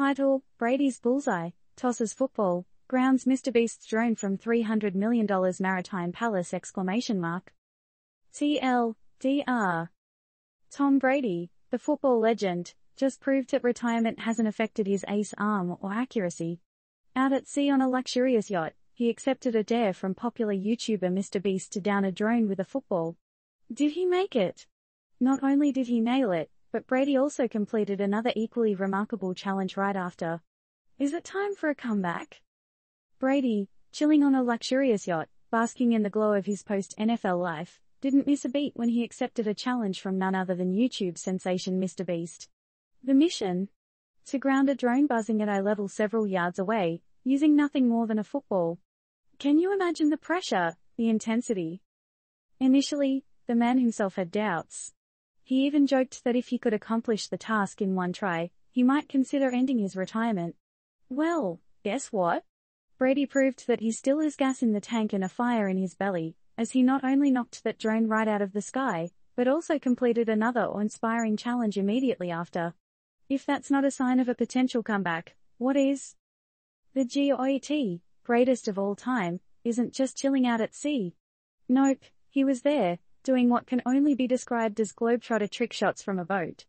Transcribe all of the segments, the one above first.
Title, Brady's Bullseye, tosses football, grounds Mr. Beast's drone from $300 million Maritime Palace exclamation mark. TL, DR. Tom Brady, the football legend, just proved that retirement hasn't affected his ace arm or accuracy. Out at sea on a luxurious yacht, he accepted a dare from popular YouTuber Mr. Beast to down a drone with a football. Did he make it? Not only did he nail it, but Brady also completed another equally remarkable challenge right after. Is it time for a comeback? Brady, chilling on a luxurious yacht, basking in the glow of his post-NFL life, didn't miss a beat when he accepted a challenge from none other than YouTube sensation Mr. Beast. The mission? To ground a drone buzzing at eye level several yards away, using nothing more than a football. Can you imagine the pressure, the intensity? Initially, the man himself had doubts. He even joked that if he could accomplish the task in one try, he might consider ending his retirement. Well, guess what? Brady proved that he still has gas in the tank and a fire in his belly, as he not only knocked that drone right out of the sky, but also completed another awe-inspiring challenge immediately after. If that's not a sign of a potential comeback, what is? The GOAT, greatest of all time, isn't just chilling out at sea. Nope, he was there, doing what can only be described as globetrotter trick shots from a boat.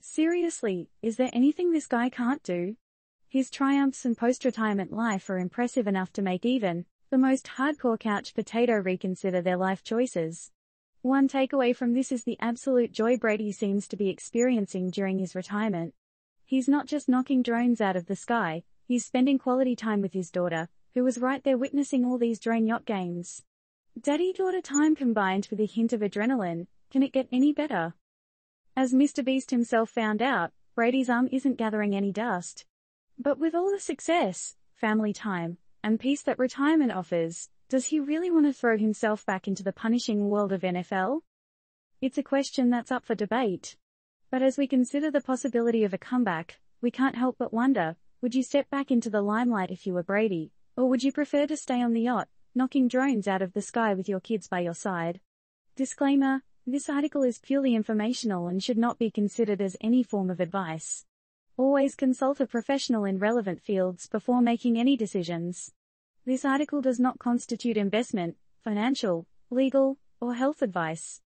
Seriously, is there anything this guy can't do? His triumphs and post-retirement life are impressive enough to make even the most hardcore couch potato reconsider their life choices. One takeaway from this is the absolute joy Brady seems to be experiencing during his retirement. He's not just knocking drones out of the sky, he's spending quality time with his daughter, who was right there witnessing all these drone yacht games. Daddy-daughter time combined with a hint of adrenaline, can it get any better? As Mr. Beast himself found out, Brady's arm isn't gathering any dust. But with all the success, family time, and peace that retirement offers, does he really want to throw himself back into the punishing world of NFL? It's a question that's up for debate. But as we consider the possibility of a comeback, we can't help but wonder, would you step back into the limelight if you were Brady, or would you prefer to stay on the yacht, knocking drones out of the sky with your kids by your side? Disclaimer, this article is purely informational and should not be considered as any form of advice. Always consult a professional in relevant fields before making any decisions. This article does not constitute investment, financial, legal, or health advice.